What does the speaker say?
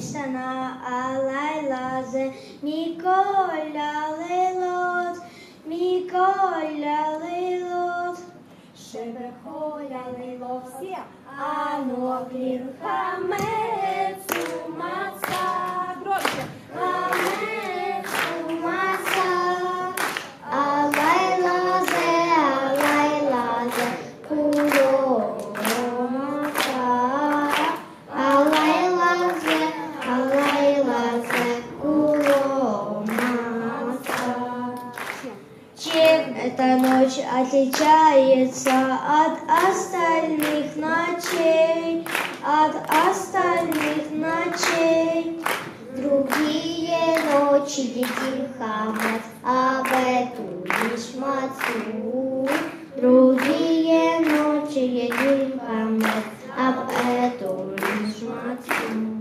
Шана, Алайлазе, Миколя Лилот, Миколя Лилот, Шебехоля Лилот, Ануклин Хамед. Эта ночь отличается от остальных ночей, от остальных ночей? Другие ночи едим хамат, а в эту лишь мацу. Другие ночи едим хамат, а в эту лишь мацу.